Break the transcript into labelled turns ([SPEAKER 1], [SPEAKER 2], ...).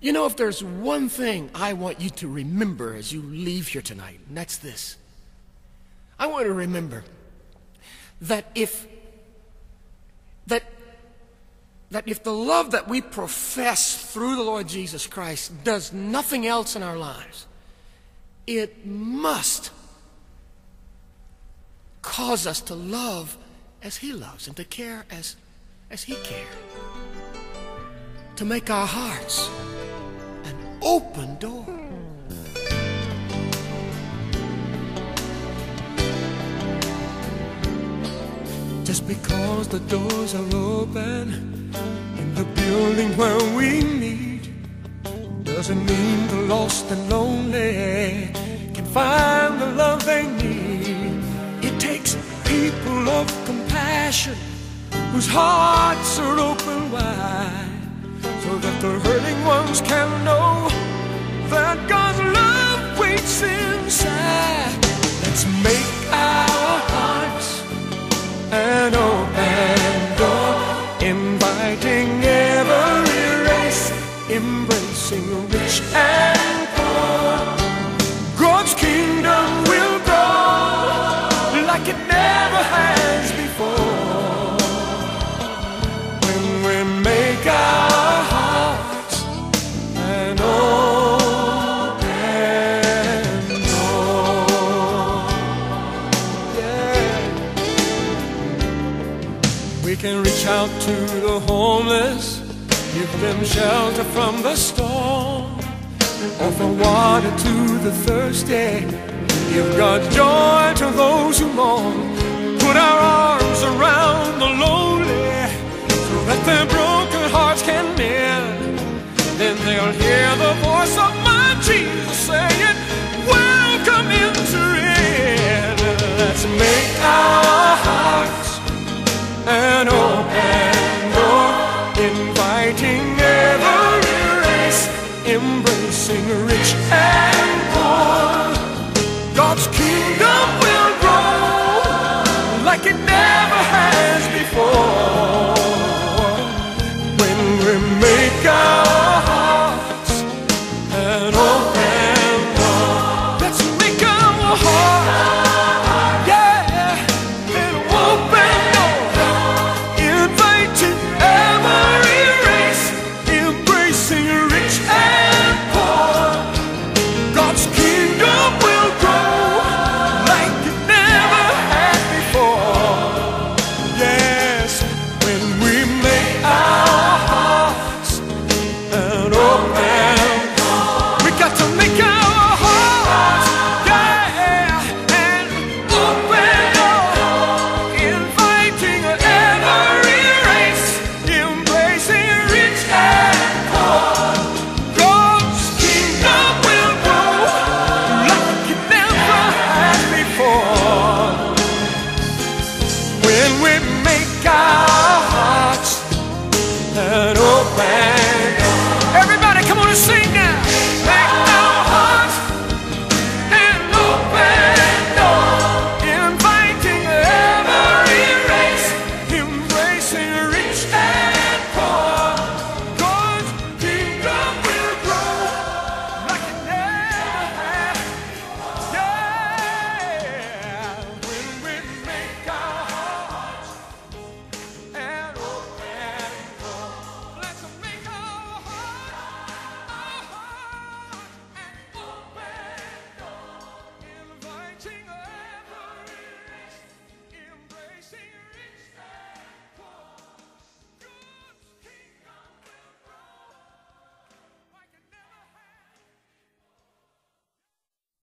[SPEAKER 1] You know, if there's one thing I want you to remember as you leave here tonight, and that's this. I want to remember that if that that if the love that we profess through the Lord Jesus Christ does nothing else in our lives, it must cause us to love as He loves and to care as, as He cared. To make our hearts open door. Just because the doors are open in the building where we meet doesn't mean the lost and lonely can find the love they need. It takes people of compassion whose hearts are open wide so that the hurting ones can know embracing rich and poor. God's kingdom will grow like it never has before. When we make our hearts an open door. Yeah. We can reach out to the homeless, give them shelter from the storm, offer water to the thirsty, give God's joy to those who mourn, put our